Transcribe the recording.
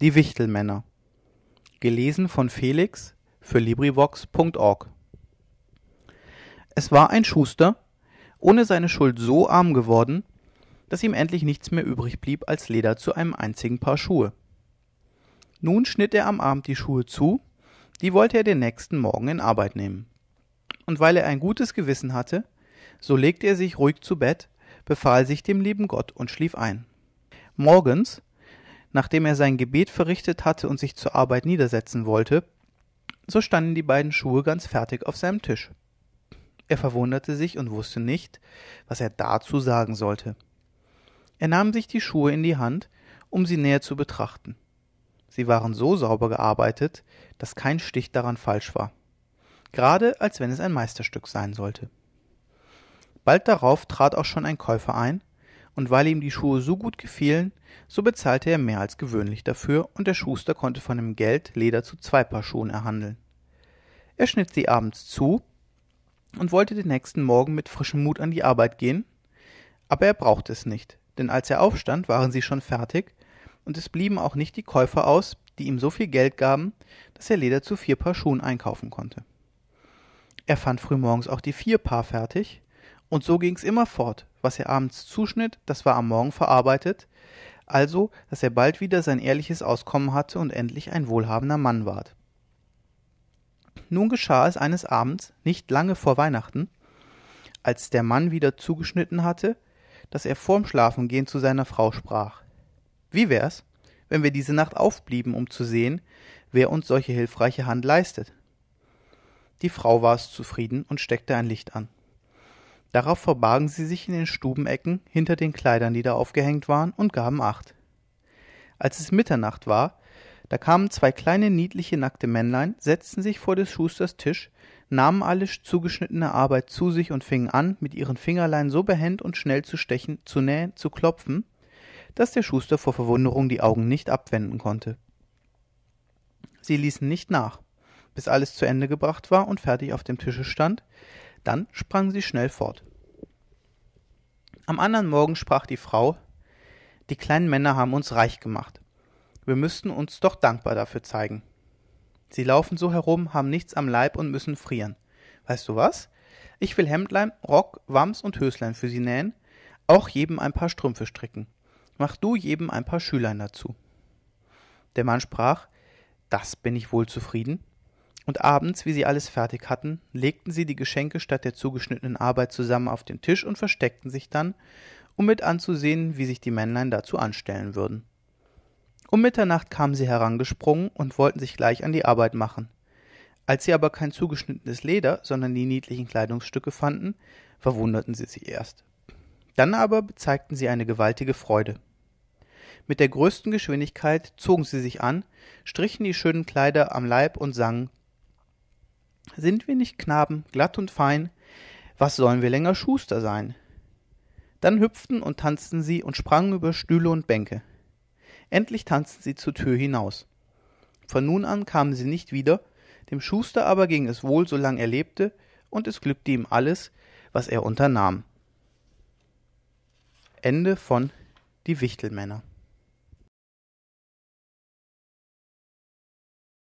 die wichtelmänner. Gelesen von felix für es war ein schuster ohne seine schuld so arm geworden dass ihm endlich nichts mehr übrig blieb als leder zu einem einzigen paar schuhe. Nun schnitt er am abend die schuhe zu die wollte er den nächsten morgen in arbeit nehmen. Und weil er ein gutes gewissen hatte so legte er sich ruhig zu bett befahl sich dem lieben gott und schlief ein morgens nachdem er sein gebet verrichtet hatte und sich zur arbeit niedersetzen wollte so standen die beiden schuhe ganz fertig auf seinem tisch. Er verwunderte sich und wusste nicht was er dazu sagen sollte. Er nahm sich die schuhe in die hand um sie näher zu betrachten. Sie waren so sauber gearbeitet dass kein stich daran falsch war. Gerade als wenn es ein meisterstück sein sollte. Bald darauf trat auch schon ein käufer ein und weil ihm die schuhe so gut gefielen so bezahlte er mehr als gewöhnlich dafür und der schuster konnte von dem geld leder zu zwei paar schuhen erhandeln. Er schnitt sie abends zu und wollte den nächsten morgen mit frischem mut an die arbeit gehen aber er brauchte es nicht denn als er aufstand waren sie schon fertig und es blieben auch nicht die käufer aus die ihm so viel geld gaben dass er leder zu vier paar schuhen einkaufen konnte. Er fand frühmorgens auch die vier paar fertig und so ging's immer fort. Was er abends zuschnitt das war am morgen verarbeitet. Also dass er bald wieder sein ehrliches auskommen hatte und endlich ein wohlhabender mann ward. Nun geschah es eines abends nicht lange vor weihnachten als der mann wieder zugeschnitten hatte dass er vorm schlafengehen zu seiner frau sprach. Wie wär's wenn wir diese nacht aufblieben um zu sehen wer uns solche hilfreiche hand leistet? Die frau war es zufrieden und steckte ein licht an darauf verbargen sie sich in den stubenecken hinter den kleidern die da aufgehängt waren und gaben acht. Als es mitternacht war da kamen zwei kleine niedliche nackte männlein setzten sich vor des schusters tisch nahmen alle zugeschnittene arbeit zu sich und fingen an mit ihren fingerlein so behend und schnell zu stechen zu nähen zu klopfen dass der schuster vor verwunderung die augen nicht abwenden konnte. Sie ließen nicht nach bis alles zu ende gebracht war und fertig auf dem tische stand dann sprangen sie schnell fort. Am andern morgen sprach die frau die kleinen männer haben uns reich gemacht. Wir müssten uns doch dankbar dafür zeigen. Sie laufen so herum haben nichts am leib und müssen frieren. Weißt du was? Ich will hemdlein rock wams und höslein für sie nähen auch jedem ein paar strümpfe stricken. Mach du jedem ein paar schülein dazu. Der mann sprach das bin ich wohl zufrieden und abends wie sie alles fertig hatten legten sie die geschenke statt der zugeschnittenen arbeit zusammen auf den tisch und versteckten sich dann um mit anzusehen wie sich die männlein dazu anstellen würden. Um mitternacht kamen sie herangesprungen und wollten sich gleich an die arbeit machen. Als sie aber kein zugeschnittenes leder sondern die niedlichen kleidungsstücke fanden verwunderten sie sich erst. Dann aber bezeigten sie eine gewaltige freude. Mit der größten geschwindigkeit zogen sie sich an strichen die schönen kleider am leib und sangen sind wir nicht knaben glatt und fein? Was sollen wir länger schuster sein? Dann hüpften und tanzten sie und sprangen über stühle und bänke. Endlich tanzten sie zur tür hinaus. Von nun an kamen sie nicht wieder. Dem schuster aber ging es wohl solang er lebte und es glückte ihm alles was er unternahm. Die wichtelmänner